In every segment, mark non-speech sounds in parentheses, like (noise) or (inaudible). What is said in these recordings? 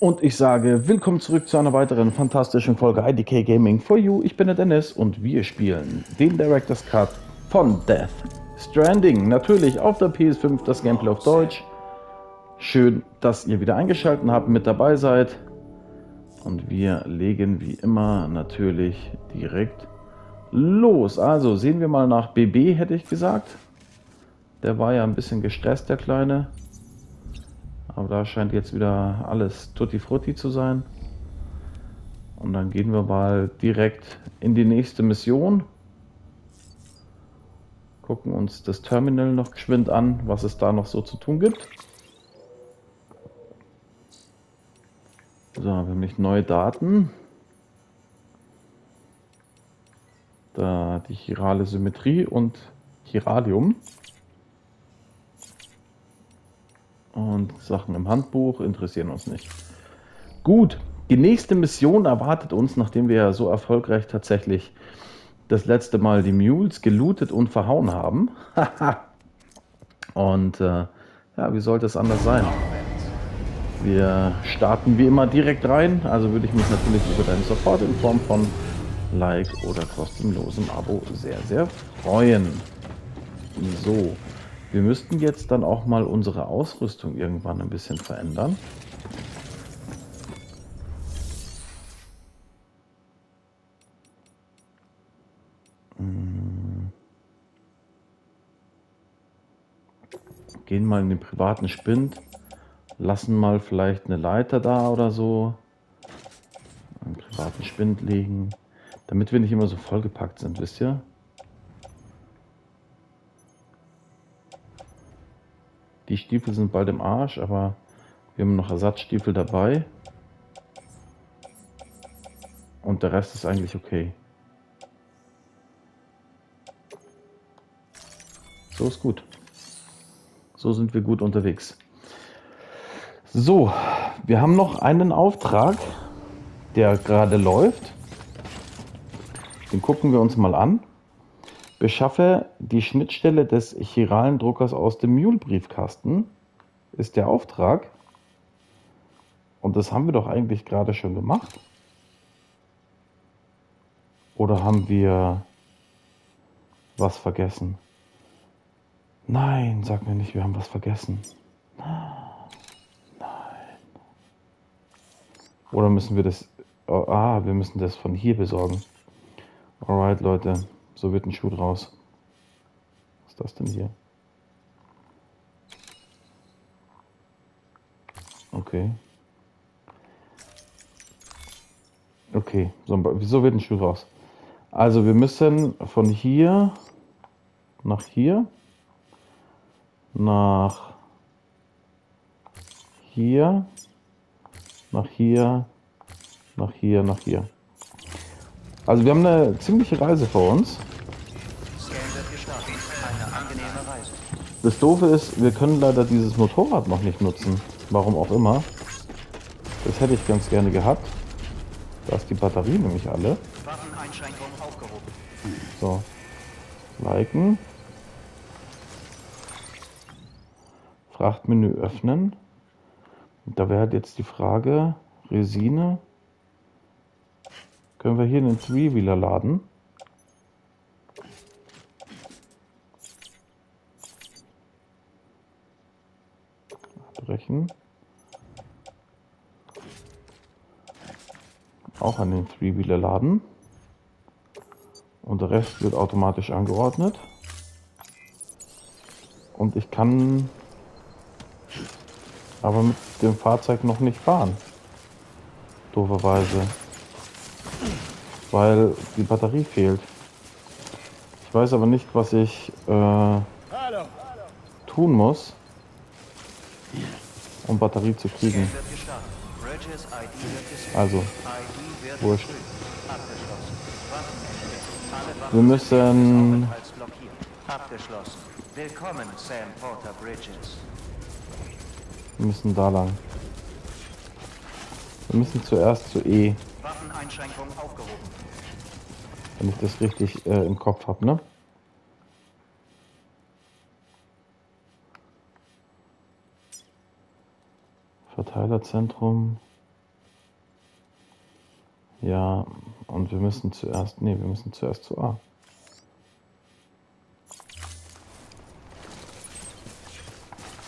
Und ich sage willkommen zurück zu einer weiteren fantastischen Folge IDK Gaming for You. Ich bin der Dennis und wir spielen den Director's Cut von Death Stranding. Natürlich auf der PS5 das Gameplay auf Deutsch. Schön, dass ihr wieder eingeschaltet habt, mit dabei seid. Und wir legen wie immer natürlich direkt los. Also sehen wir mal nach BB, hätte ich gesagt. Der war ja ein bisschen gestresst, der Kleine. Aber da scheint jetzt wieder alles tutti frutti zu sein. Und dann gehen wir mal direkt in die nächste Mission. Gucken uns das Terminal noch geschwind an, was es da noch so zu tun gibt. So, wir haben nicht neue Daten. Da die chirale Symmetrie und Chiralium. Und Sachen im Handbuch interessieren uns nicht. Gut, die nächste Mission erwartet uns, nachdem wir ja so erfolgreich tatsächlich das letzte Mal die Mules gelootet und verhauen haben. (laughs) und äh, ja, wie sollte es anders sein? Wir starten wie immer direkt rein, also würde ich mich natürlich über deinen Support in Form von Like oder kostenlosem Abo sehr, sehr freuen. So, wir müssten jetzt dann auch mal unsere Ausrüstung irgendwann ein bisschen verändern. Hm. Gehen mal in den privaten Spind, lassen mal vielleicht eine Leiter da oder so, einen privaten Spind legen, damit wir nicht immer so vollgepackt sind, wisst ihr? Die Stiefel sind bald im Arsch, aber wir haben noch Ersatzstiefel dabei. Und der Rest ist eigentlich okay. So ist gut. So sind wir gut unterwegs. So, wir haben noch einen Auftrag, der gerade läuft. Den gucken wir uns mal an. Beschaffe die Schnittstelle des chiralen Druckers aus dem Mule-Briefkasten, ist der Auftrag. Und das haben wir doch eigentlich gerade schon gemacht. Oder haben wir was vergessen? Nein, sag mir nicht, wir haben was vergessen. Nein. Oder müssen wir das... Oh, ah, wir müssen das von hier besorgen. Alright, Leute. So wird ein Schuh draus. Was ist das denn hier? Okay. Okay, so, wieso wird ein Schuh raus? Also wir müssen von hier nach hier, nach hier, nach hier, nach hier, nach hier. Also wir haben eine ziemliche Reise vor uns. Das Doofe ist, wir können leider dieses Motorrad noch nicht nutzen. Warum auch immer. Das hätte ich ganz gerne gehabt. Da ist die Batterie nämlich alle. So. Liken. Frachtmenü öffnen. Und da wäre halt jetzt die Frage, Resine. Können wir hier einen Three-Wheeler laden? Abbrechen. Auch an den Three-Wheeler laden. Und der Rest wird automatisch angeordnet. Und ich kann aber mit dem Fahrzeug noch nicht fahren. Dooferweise weil die Batterie fehlt. Ich weiß aber nicht, was ich äh, tun muss, um Batterie zu kriegen. Also, wurscht. Wir müssen... Wir müssen da lang. Wir müssen zuerst zu E. Wenn ich das richtig äh, im Kopf habe, ne? Verteilerzentrum. Ja, und wir müssen zuerst, nee, wir müssen zuerst zu A.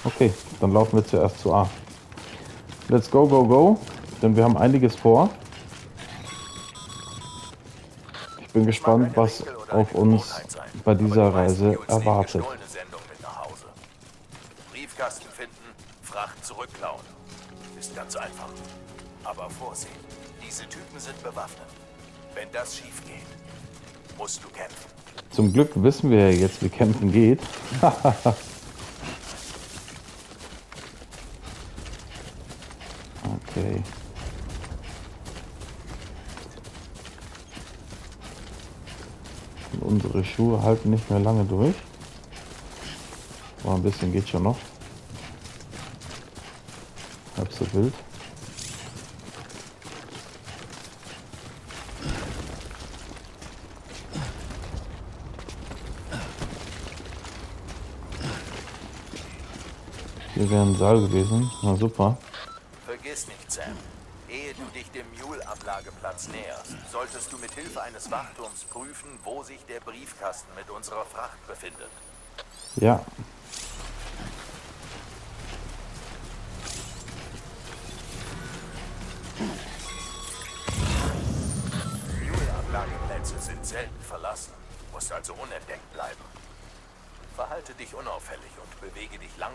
Okay, dann laufen wir zuerst zu A. Let's go, go, go, denn wir haben einiges vor. Ich bin gespannt, was auf uns bei dieser Reise erwartet. Briefkasten finden, Fracht zurückklauen. Ganz einfach. Aber Vorsicht, diese Typen sind bewaffnet. Wenn das schief geht, musst du kämpfen. Zum Glück wissen wir ja jetzt, wie kämpfen geht. (laughs) okay. Und unsere Schuhe halten nicht mehr lange durch. Aber ein bisschen geht schon noch. So wild. Hier wäre ein Saal gewesen. Na super. Vergiss nicht, Sam. Ehe du dich dem Mule-Ablageplatz näherst, solltest du mit Hilfe eines Wachturms prüfen, wo sich der Briefkasten mit unserer Fracht befindet. Ja.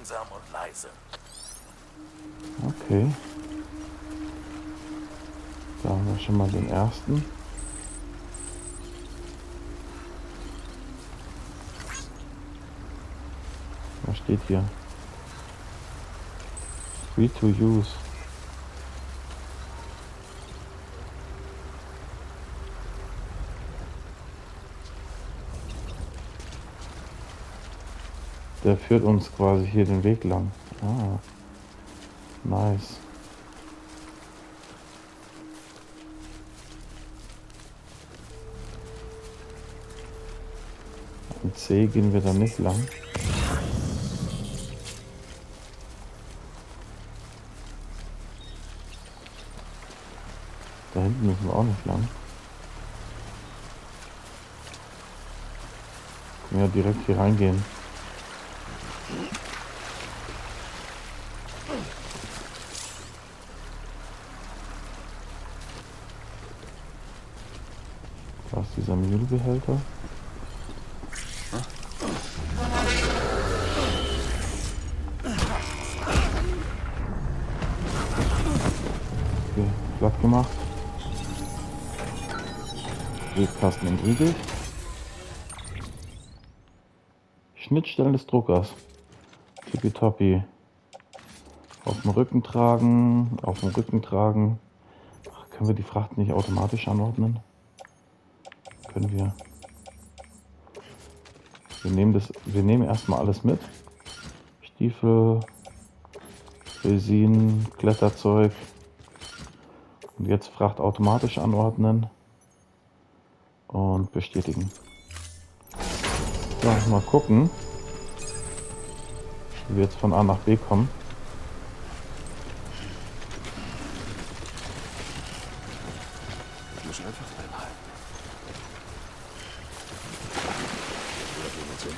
Langsam und leise. Okay. Da haben wir schon mal den ersten. Was steht hier? Free to use. Der führt uns quasi hier den Weg lang. Ah, nice. Mit C gehen wir da nicht lang. Da hinten müssen wir auch nicht lang. Ja, direkt hier reingehen. Da ist dieser Mühlbehälter. Okay, platt gemacht. Briefkasten entriegelt. Schnittstellen des Druckers. Tippitoppi. Auf dem Rücken tragen, auf dem Rücken tragen. Ach, können wir die Fracht nicht automatisch anordnen? Können wir. Wir nehmen das, wir nehmen erstmal alles mit. Stiefel, Resin, Kletterzeug. Und jetzt Fracht automatisch anordnen und bestätigen. So, mal gucken, wie wir jetzt von A nach B kommen. Ich muss einfach dranhalten. Gratulation.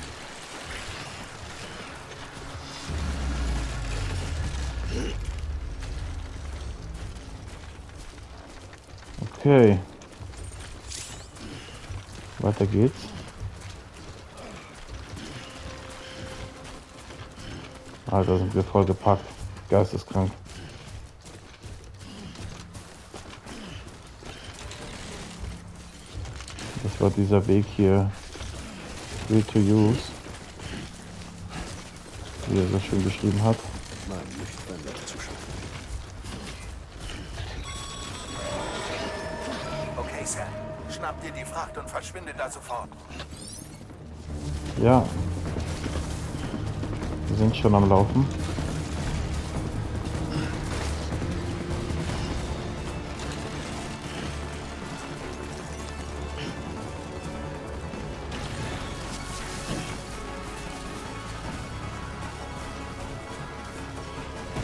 Okay. Weiter geht's. Da sind wir voll gepackt. Geisteskrank. Das war dieser Weg hier. Free to use. Wie er so schön beschrieben hat. Okay, Sam. Schnapp dir die Fracht und verschwinde da sofort. Ja. Wir sind schon am Laufen.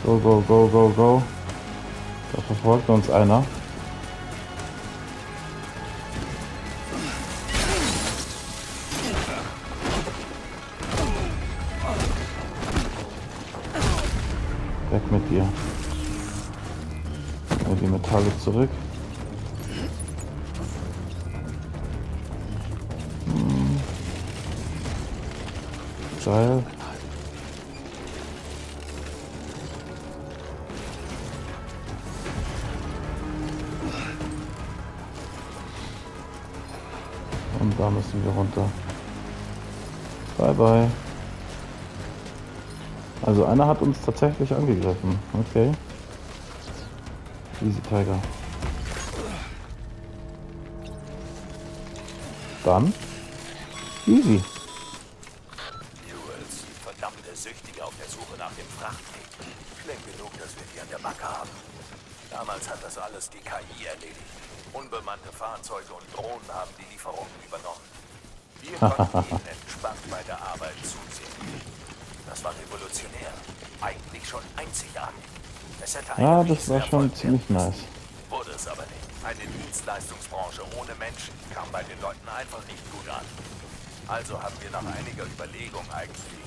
Go, go, go, go, go. Da verfolgt uns einer. Zurück. Hm. Seil. Und da müssen wir runter. Bye bye. Also einer hat uns tatsächlich angegriffen. Okay. Easy Tiger. Dann. Easy. Jules, verdammte Süchtige auf der Suche nach dem Frachtweg. Schlimm genug, dass wir die an der Backe haben. Damals hat das alles die KI erledigt. Unbemannte Fahrzeuge und Drohnen haben die Lieferungen übernommen. Wir (laughs) konnten ihnen entspannt bei der Arbeit zusehen. Das war revolutionär. Eigentlich schon einzigartig. Es hätte ein Ja, das war schon ziemlich nice. Wurde es aber nicht. Eine Dienstleistungsbranche ohne Menschen kam bei den Leuten einfach nicht gut an. Also haben wir nach einiger Überlegung eigentlich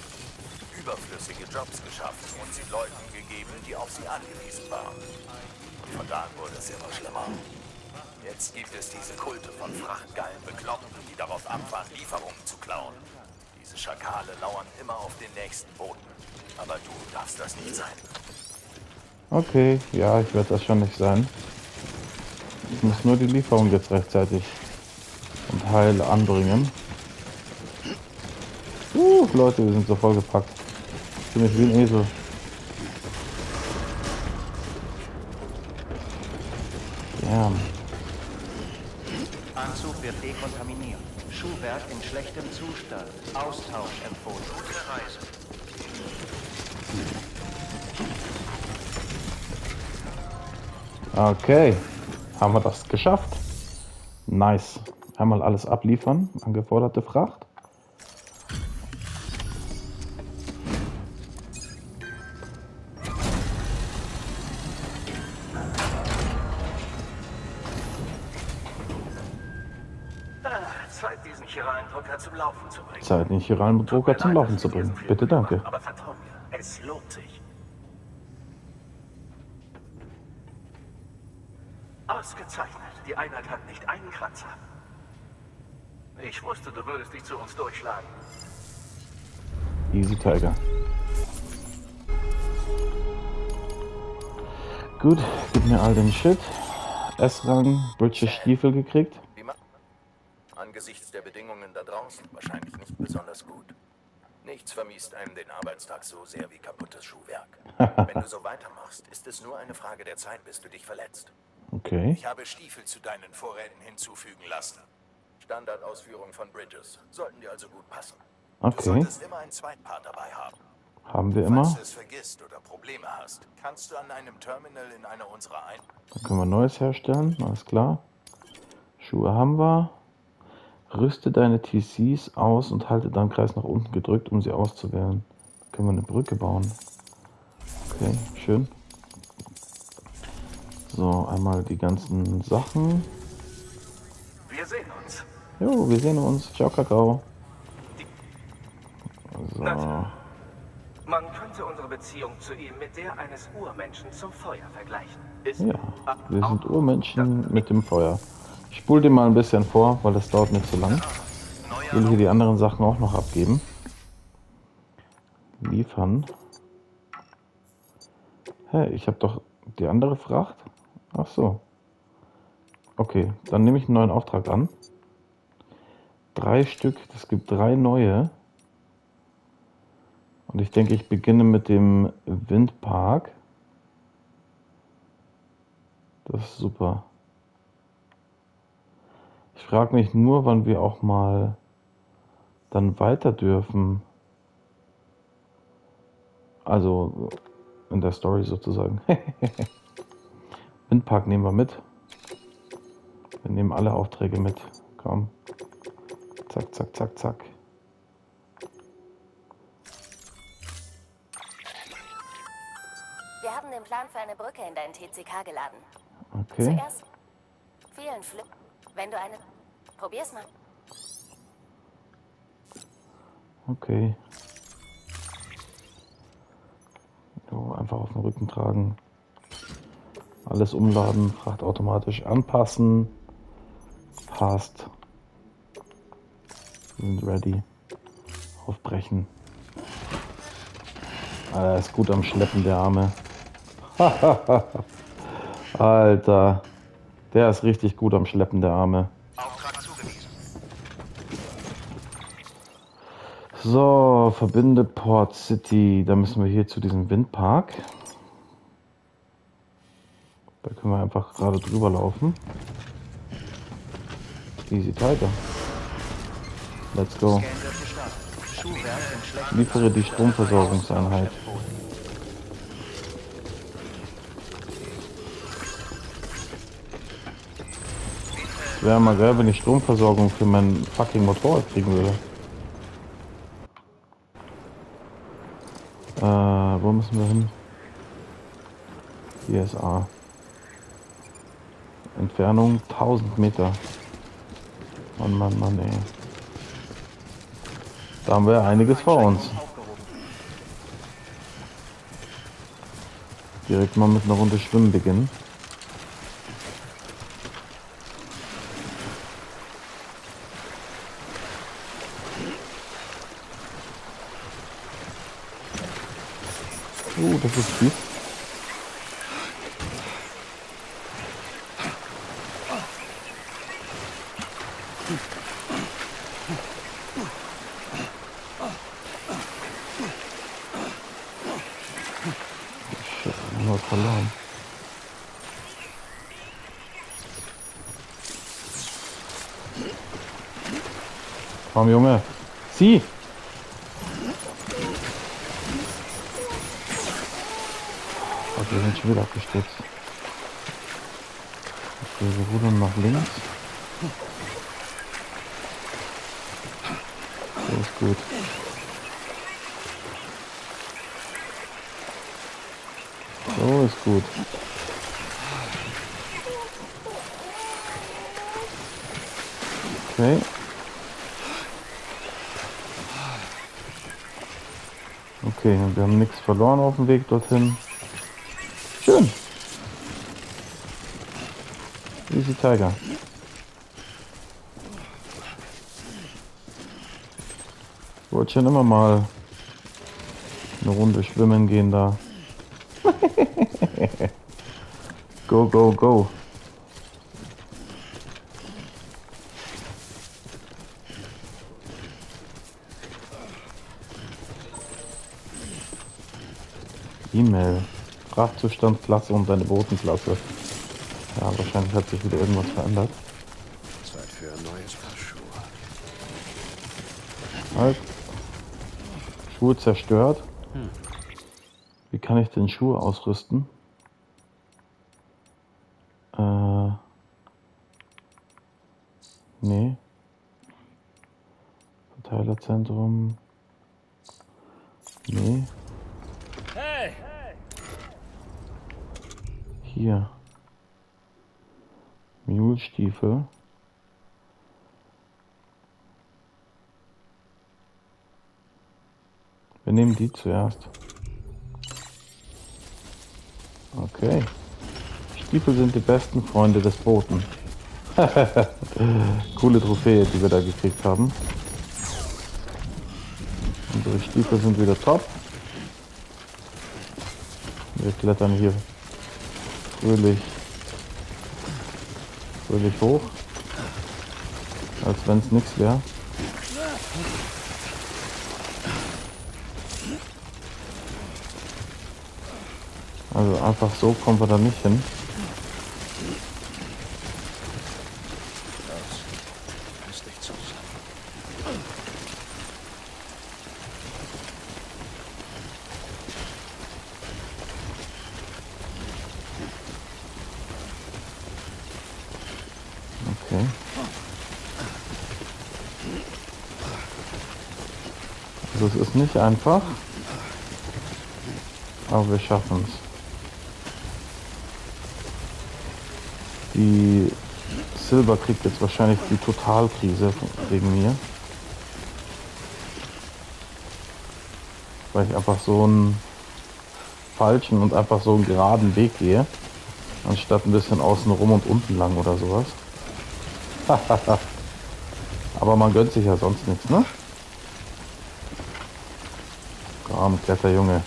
überflüssige Jobs geschaffen und sie Leuten gegeben, die auf sie angewiesen waren. Und von da an wurde es immer schlimmer. Jetzt gibt es diese Kulte von frachtgeilen Bekloppten, die darauf abfahren, Lieferungen zu klauen. Diese Schakale lauern immer auf den nächsten Boten. Aber du darfst das nicht sein. Okay, ja, ich werde das schon nicht sein. Ich muss nur die Lieferung jetzt rechtzeitig und heil anbringen. Uh, Leute, wir sind so vollgepackt. Ziemlich wie ein Esel. Ja, Anzug wird dekontaminiert. Schuhwerk in schlechtem Zustand. Austausch empfohlen. Gute Reise. Okay. Haben wir das geschafft? Nice. Einmal alles abliefern, angeforderte Fracht. Zeit, diesen chiralen Drucker zum Laufen zu bringen. Zeit, den chiralen Drucker zum Laufen zu bringen. Bitte, danke. Mir all den Shit. S-Rang, British Stiefel gekriegt. Wie ma Angesichts der Bedingungen da draußen wahrscheinlich nicht besonders gut. Nichts vermiest einem den Arbeitstag so sehr wie kaputtes Schuhwerk. (laughs) Wenn du so weitermachst, ist es nur eine Frage der Zeit, bis du dich verletzt. Okay. Ich habe Stiefel zu deinen Vorräten hinzufügen lassen. Standardausführung von Bridges. Sollten dir also gut passen. Du Okay. solltest immer einen Zweitpart dabei haben. Haben wir immer. hast. Dann können wir Neues herstellen. Alles klar. Schuhe haben wir. Rüste deine TCs aus und halte dann Kreis nach unten gedrückt, um sie auszuwählen. Dann können wir eine Brücke bauen. Okay, schön. So, einmal die ganzen Sachen. Wir sehen uns. Jo, wir sehen uns. Ciao, Kakao. So, Man könnte unsere Beziehung zu ihm mit der eines Urmenschen zum Feuer vergleichen. Ist ja, wir sind Urmenschen mit dem Feuer. Ich spule den mal ein bisschen vor, weil das dauert nicht so lang. Ich will hier die anderen Sachen auch noch abgeben. Liefern. Hä, ich habe doch die andere Fracht? Ach so. Okay, dann nehme ich einen neuen Auftrag an. Drei Stück, das gibt drei neue. Und ich denke, ich beginne mit dem Windpark. Das ist super. Ich frage mich nur, wann wir auch mal dann weiter dürfen. Also in der Story sozusagen. (laughs) Windpark nehmen wir mit. Wir nehmen alle Aufträge mit. Komm. Zack, zack, zack, zack. Plan für eine Brücke in dein TCK geladen. Okay. Zuerst vielen Flip. Wenn du eine. Probier's mal. Okay. So, einfach auf den Rücken tragen. Alles umladen, Fracht automatisch anpassen. Passt. Sind ready. Aufbrechen. Ah, Er ist gut am Schleppen, der Arme. (laughs) Alter. Der ist richtig gut am Schleppen, der Arme. So, verbinde Port City. Da müssen wir hier zu diesem Windpark. Da können wir einfach gerade drüber laufen. Easy Tiger. Let's go. Liefere die Stromversorgungseinheit. Wäre mal geil, wenn ich Stromversorgung für mein fucking Motorrad kriegen würde. Äh, wo müssen wir hin? ISA. Entfernung 1000 Meter. Mann, Mann, Mann, ey. Da haben wir einiges vor uns. Direkt mal mit einer Runde Schwimmen beginnen. Uh, das ist tief. Shit, haben wir verloren. Komm, Junge. Sieh! Oh, wir sind schon wieder abgestürzt. Okay, wir rudern nach links. So ist gut. Ist gut. Okay. Okay, wir haben nichts verloren auf dem Weg dorthin. Schön. Easy Tiger. Ich wollte schon immer mal eine Runde schwimmen gehen da. (laughs) (laughs) go, go, go. E-Mail. Frachtzustand, Klasse und deine Botenklasse. Ja, wahrscheinlich hat sich wieder irgendwas verändert. Zeit für ein neues Paar Schuhe. Halt. Schuhe zerstört. Wie kann ich denn Schuhe ausrüsten? Äh. Nee. Verteilerzentrum. Nee. Hier. Mulestiefel. Wir nehmen die zuerst. Okay. Stiefel sind die besten Freunde des Boten. (laughs) Coole Trophäe, die wir da gekriegt haben. Unsere Stiefel sind wieder top. Wir klettern hier fröhlich, fröhlich hoch. Als wenn es nichts wäre. Also einfach so kommen wir da nicht hin. Also es ist nicht einfach, aber wir schaffen es. Die Silber kriegt jetzt wahrscheinlich die Totalkrise wegen mir. Weil ich einfach so einen falschen und einfach so einen geraden Weg gehe. Anstatt ein bisschen außen rum und unten lang oder sowas. (laughs) Aber man gönnt sich ja sonst nichts, ne? Komm, Kletterjunge.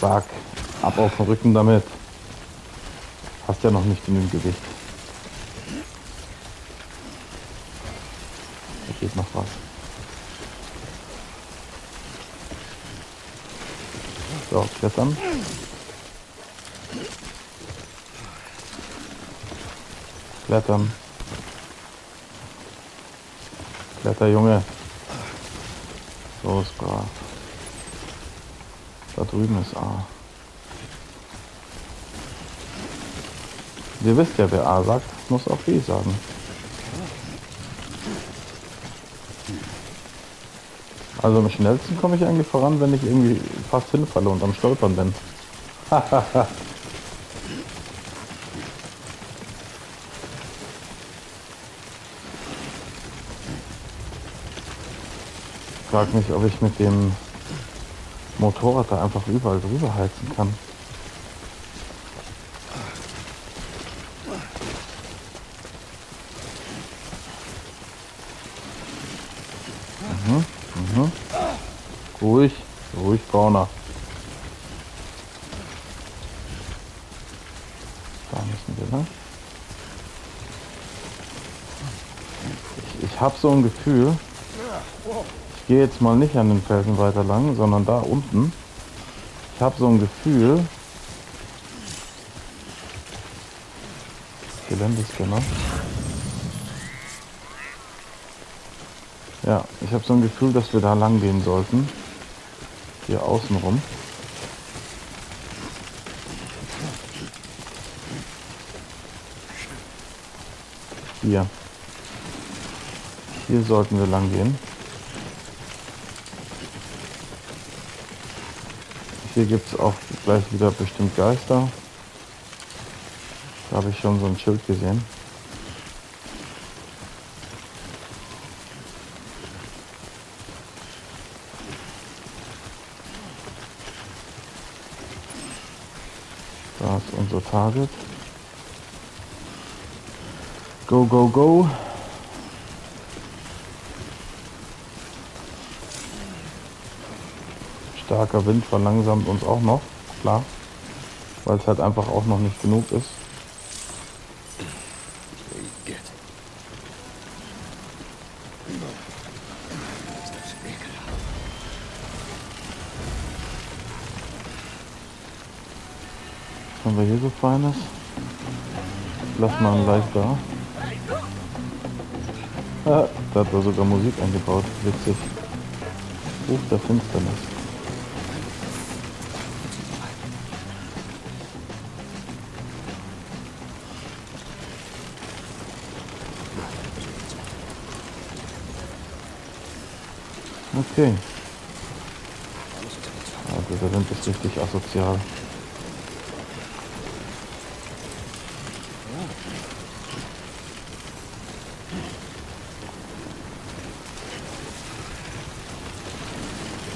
Zack. Ab auf den Rücken damit. Hast ja noch nicht genügend Gewicht. Da geht noch was. So, klettern. Klettern. Kletter, Junge. So ist brav. Da drüben ist A. Ihr wisst ja, wer A sagt, muss auch B sagen. Also am schnellsten komme ich eigentlich voran, wenn ich irgendwie fast hinfalle und am Stolpern bin. (laughs) frage mich, ob ich mit dem Motorrad da einfach überall drüber heizen kann. Ruhig, ruhig, Brauner. Da müssen wir lang. Ich, ich habe so ein Gefühl, ich gehe jetzt mal nicht an den Felsen weiter lang, sondern da unten. Ich habe so ein Gefühl. Geländescanner. Ja, ich habe so ein Gefühl, dass wir da lang gehen sollten. Hier außen rum. Hier. Hier sollten wir lang gehen. Hier gibt es auch gleich wieder bestimmt Geister. Da habe ich schon so ein Schild gesehen. Da ist unser Target. Go, go, go. Starker Wind verlangsamt uns auch noch, klar. Weil es halt einfach auch noch nicht genug ist. Feines? Lass mal ein Live da. Ah, da hat er sogar Musik eingebaut. Witzig. Ruf der Finsternis. Okay. Also der Wind ist richtig asozial.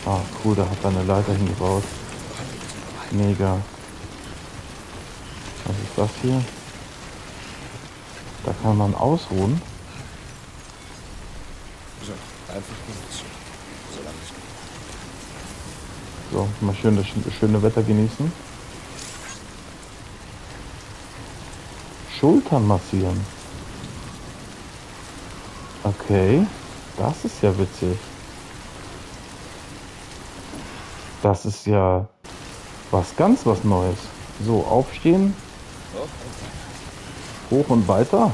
Ah, cool, da hat er eine Leiter hingebaut. Mega. Was ist das hier? Da kann man ausruhen. So, einfach benutzen. Solange es geht. So, mal schön das sch- schöne Wetter genießen. Schultern massieren. Okay, das ist ja witzig. Das ist ja was ganz was Neues. So, aufstehen, hoch und weiter.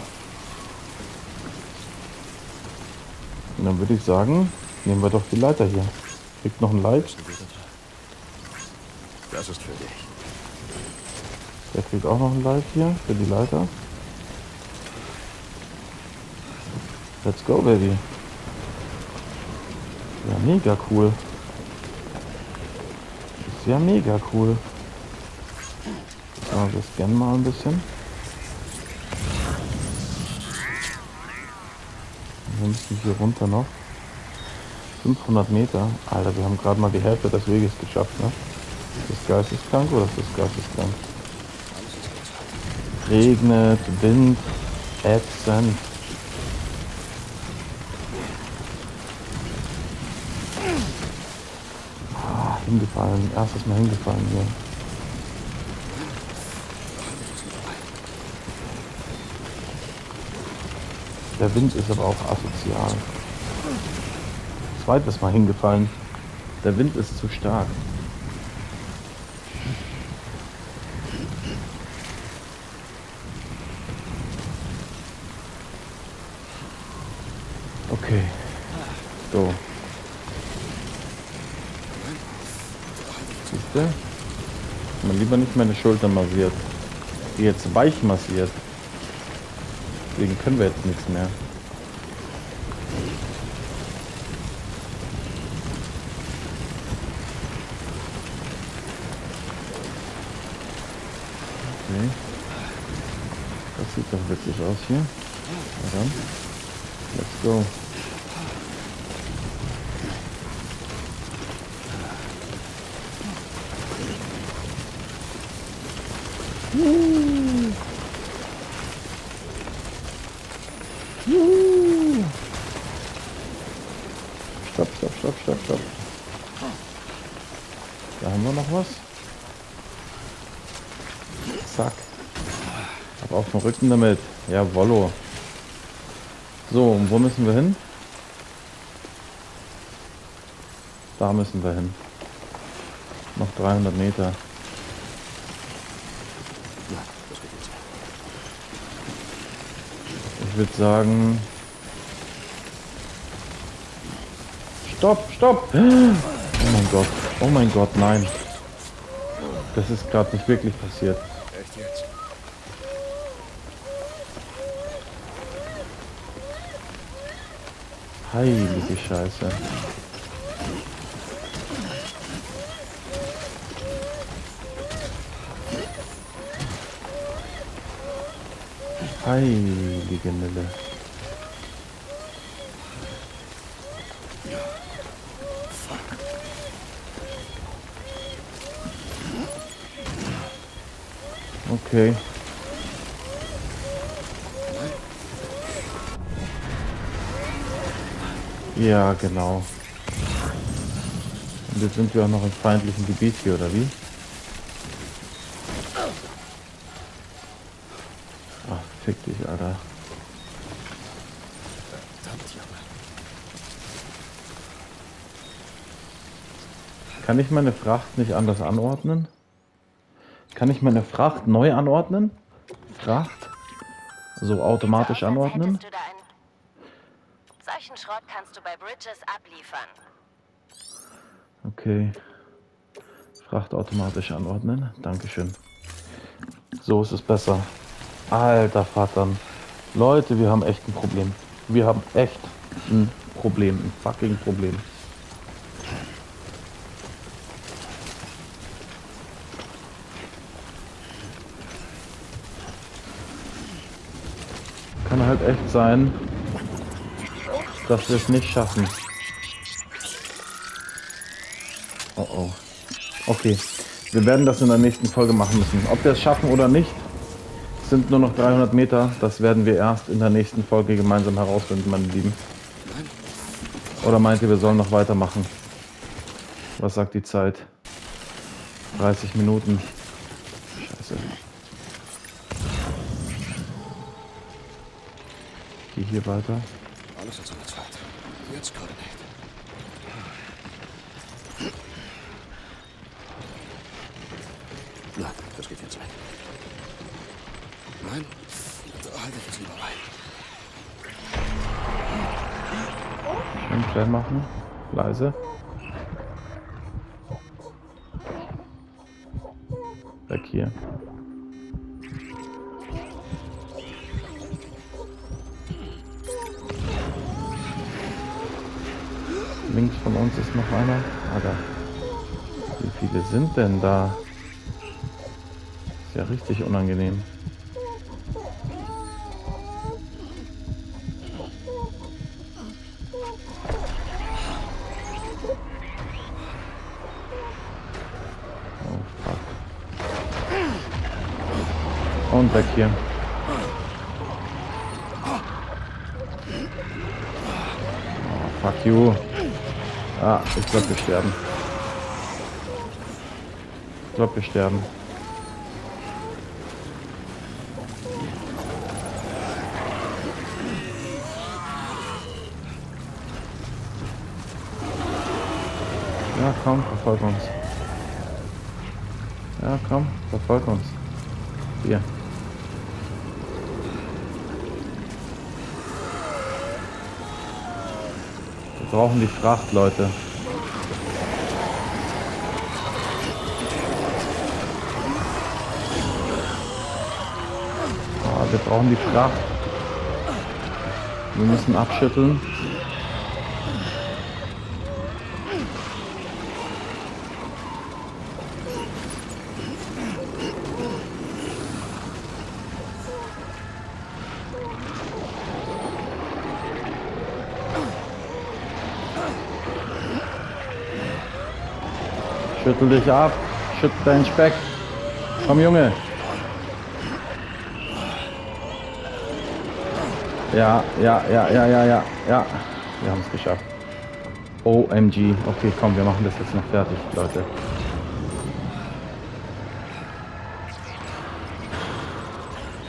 Und dann würde ich sagen, nehmen wir doch die Leiter hier. Kriegt noch ein Like. Das ist für dich. Der kriegt auch noch ein Like hier für die Leiter. Let's go, Baby. Ja, mega cool. Ist ja mega cool. So, wir scannen mal ein bisschen. Wir müssen hier runter noch. 500 Meter. Alter, wir haben gerade mal die Hälfte des Weges geschafft, ne? Ist das geisteskrank oder ist das geisteskrank? Ist regnet, Wind, ätzend. Ah, hingefallen, erstes Mal hingefallen hier. Der Wind ist aber auch asozial. Zweites Mal hingefallen. Der Wind ist zu stark. Okay. So. Siehst du? Man lieber nicht meine Schulter massiert. Die jetzt weich massiert. Deswegen können wir jetzt nichts mehr. Okay. Das sieht doch witzig aus hier. Let's go. Juhu. Juhu. Stopp, stopp, stopp, stopp, stopp. Da haben wir noch was. Zack. Hab auf dem Rücken damit. Jawollo. So, und wo müssen wir hin? Da müssen wir hin. Noch 300 Meter. Ja, das geht jetzt. Ich würde sagen... Stopp, stopp! (gasps) Oh mein Gott, oh mein Gott, nein. Das ist gerade nicht wirklich passiert. Echt jetzt? Heilige Scheiße. Heilige Mille. Okay. Ja, genau. Und jetzt sind wir auch noch im feindlichen Gebiet hier, oder wie? Fick dich, Alter. Verdammt, Junge. Kann ich meine Fracht nicht anders anordnen? Kann ich meine Fracht neu anordnen? Fracht? So automatisch anordnen? Solchen Schrott kannst du bei Bridges abliefern. Okay. Fracht automatisch anordnen. Dankeschön. So ist es besser. Alter Vater. Leute, wir haben echt ein Problem. Wir haben echt ein Problem. Ein fucking Problem. Kann halt echt sein, dass wir es nicht schaffen. Oh oh. Okay. Wir werden das in der nächsten Folge machen müssen. Ob wir es schaffen oder nicht, sind nur noch 300 Meter. Das werden wir erst in der nächsten Folge gemeinsam herausfinden, meine Lieben. Oder meint ihr, wir sollen noch weitermachen? Was sagt die Zeit? 30 Minuten. Scheiße. Geh hier weiter. Alles hat Zeit. Jetzt Schnell machen. Leise. Weg hier. Links von uns ist noch einer. Alter. Wie viele sind denn da? Ist ja richtig unangenehm. Weg hier. Oh, fuck you. Ah, ich glaube, wir sterben. Ich glaube, wir sterben. Ja, komm, verfolg uns. Ja, komm, verfolg uns. Hier. Wir brauchen die Fracht, Leute. Ah, wir brauchen die Fracht. Wir müssen abschütteln. Schüttel dich ab. Schüttel deinen Speck. Komm, Junge. Ja, ja, ja, ja, ja, ja, ja. Wir haben es geschafft. OMG. Okay, komm, wir machen das jetzt noch fertig, Leute.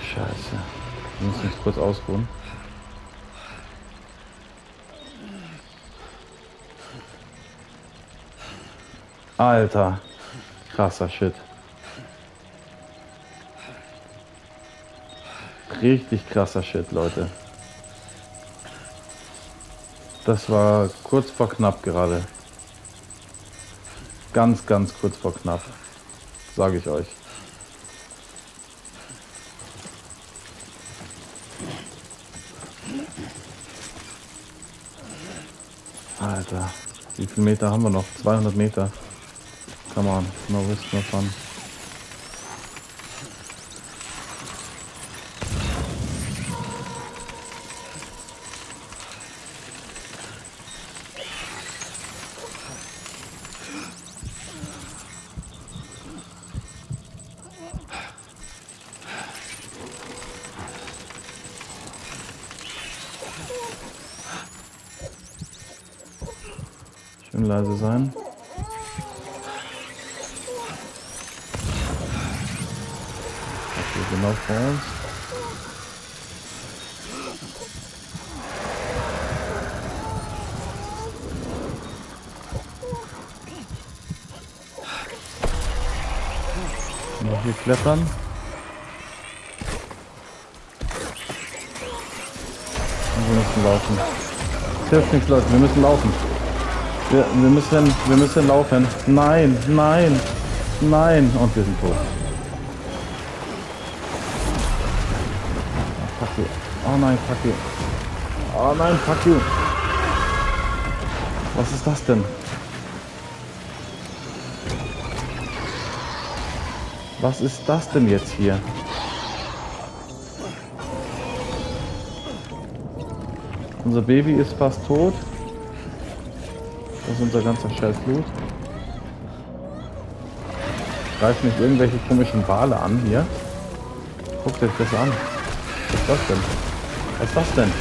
Scheiße. Wir müssen uns kurz ausruhen. Alter. Krasser Shit. Richtig krasser Shit, Leute. Das war kurz vor knapp gerade. Ganz, ganz kurz vor knapp. Sage ich euch. Alter. Wie viele Meter haben wir noch? 200 Meter. Come on, no risk, no fun. Leise sein. Genau vor uns. Noch hier klettern. Und wir müssen laufen. Es hilft nichts, Leute, wir müssen laufen. Wir, wir müssen, wir müssen laufen. Nein, nein, nein. Und wir sind tot. Oh nein, fuck you. Oh nein, fuck you. Was ist das denn? Was ist das denn jetzt hier? Unser Baby ist fast tot. Das ist unser ganzer Scheißblut. Greift mich irgendwelche komischen Wale an hier. Guckt euch das an. Was ist das denn? Was ist das denn?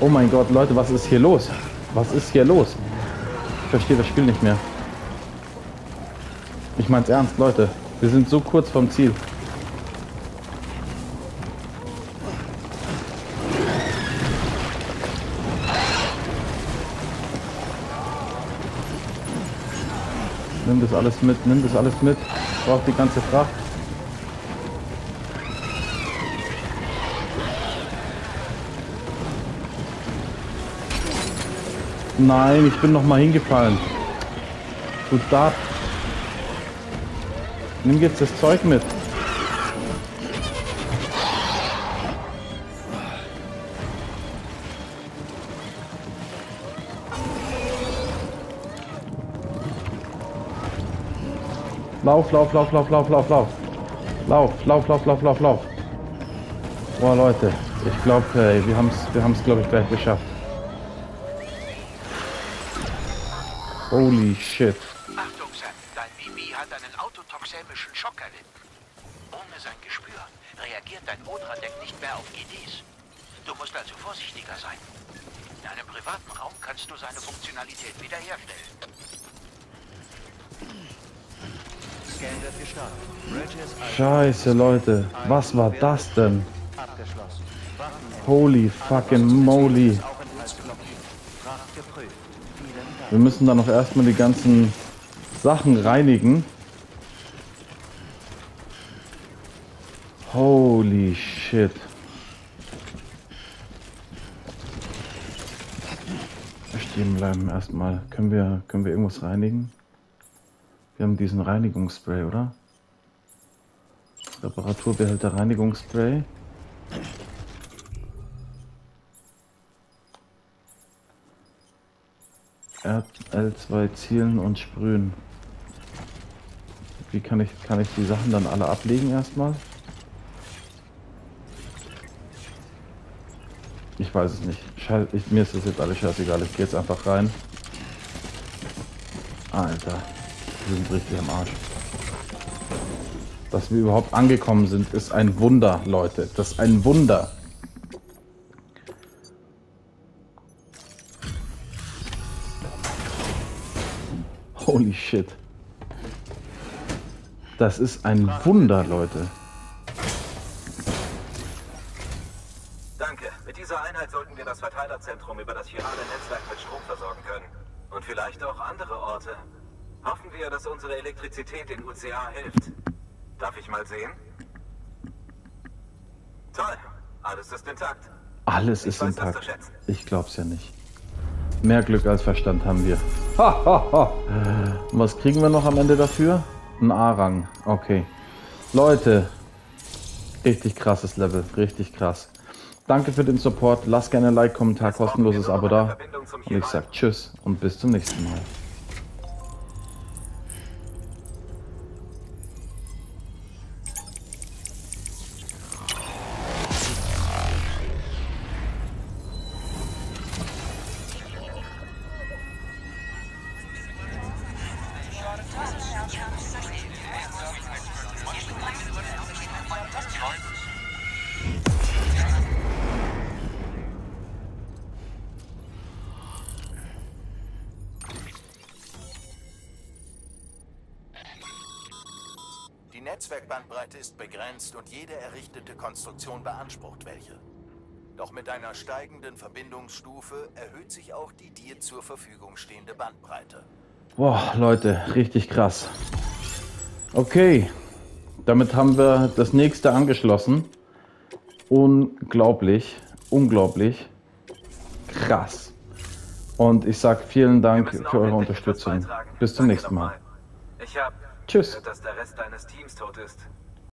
Oh mein Gott, Leute, was ist hier los? Was ist hier los? Ich verstehe das Spiel nicht mehr. Ich mein's ernst, Leute. Wir sind so kurz vom Ziel. Nimm das alles mit, nimm das alles mit. Ich brauch die ganze Fracht. Nein, ich bin noch mal hingefallen. Du Dart. Nimm jetzt das Zeug mit. Lauf, lauf, lauf, lauf, lauf, lauf, lauf. Lauf, lauf, lauf, lauf, lauf, lauf. Boah, Leute, ich glaube, wir haben es, wir haben es, glaube ich, gleich geschafft. Holy shit. Achtung, Sam, dein Bibi hat einen autotoxemischen Schock erlitten. ohne sein Gespür reagiert dein Odra-Deck nicht mehr auf GDs. Du musst also vorsichtiger sein. In einem privaten Raum kannst du seine Funktionalität wiederherstellen. Scheiße, Leute. Was war das denn? Holy fucking moly. Aufenthaltsblockierung. Fracht geprüft. Vielen Dank. Wir müssen dann noch erstmal die ganzen Sachen reinigen. Holy shit. Stehen bleiben erstmal. Können wir, können wir irgendwas reinigen? Wir haben diesen Reinigungsspray, oder? Reparaturbehälter Reinigungsspray. L2 zielen und sprühen. Wie kann ich, kann ich die Sachen dann alle ablegen erstmal? Ich weiß es nicht. Scheiß, ich, mir ist das jetzt alles scheißegal. Ich gehe jetzt einfach rein. Alter, wir sind richtig am Arsch. Dass wir überhaupt angekommen sind, ist ein Wunder, Leute. Das ist ein Wunder. Holy shit. Das ist ein Wunder, Leute. Danke. Mit dieser Einheit sollten wir das Verteilerzentrum über das virale Netzwerk mit Strom versorgen können. Und vielleicht auch andere Orte. Hoffen wir, dass unsere Elektrizität in UCA hilft. Darf ich mal sehen? Toll. Alles ist intakt. Alles ist weiß intakt. Ich glaub's ja nicht. Mehr Glück als Verstand haben wir. (laughs) Was kriegen wir noch am Ende dafür? Ein A-Rang. Okay. Leute, richtig krasses Level. Richtig krass. Danke für den Support. Lasst gerne ein Like, Kommentar, kostenloses Abo da. Und ich sag Tschüss und bis zum nächsten Mal. Einer steigenden Verbindungsstufe erhöht sich auch die dir zur Verfügung stehende Bandbreite. Boah, Leute, richtig krass. Okay, damit haben wir das nächste angeschlossen. Unglaublich, unglaublich, krass. Und ich sag vielen Dank für eure Unterstützung. Bis zum nächsten Mal. nochmal. Ich hab Tschüss.